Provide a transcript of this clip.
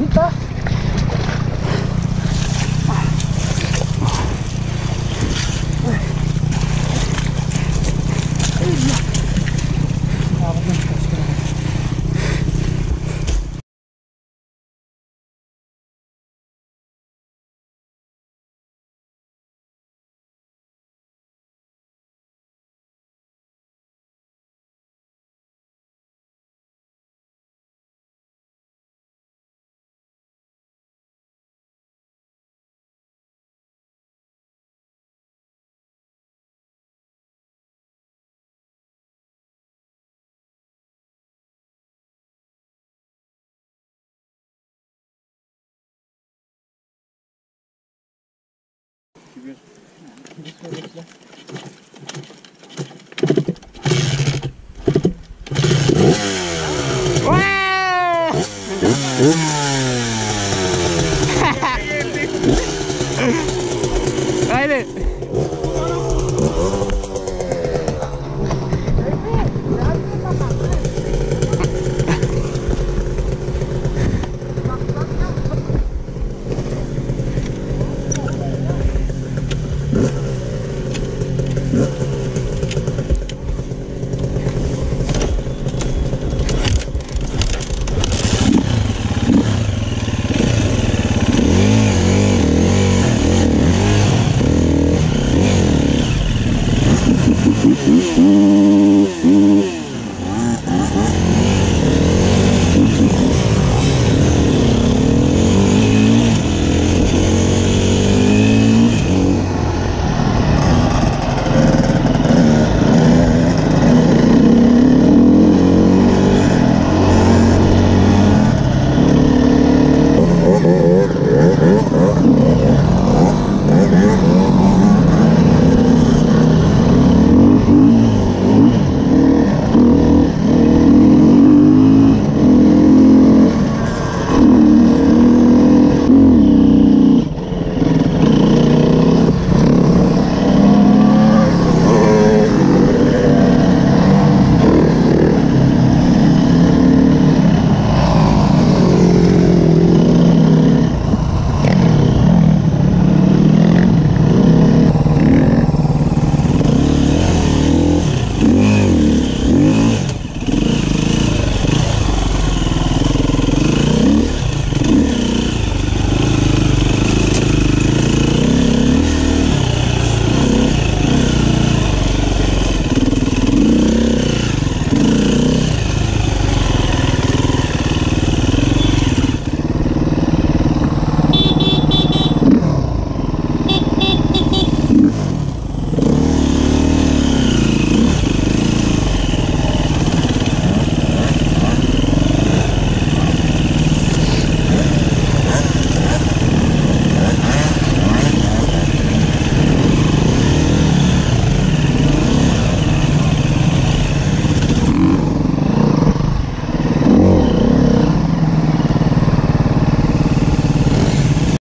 いいか? 비벼서